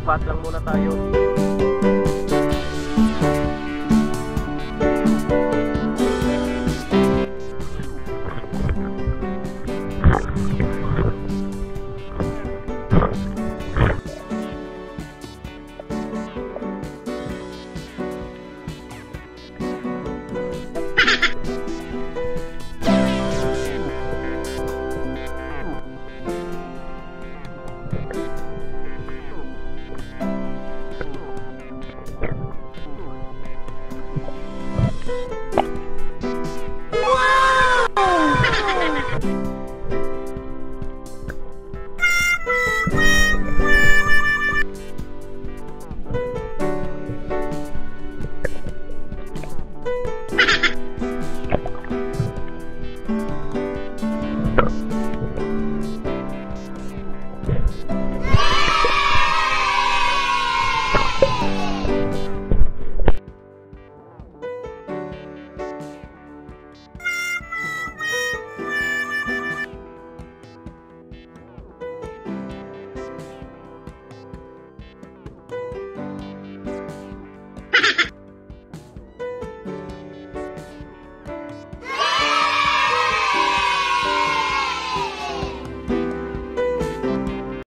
spot lang muna tayo you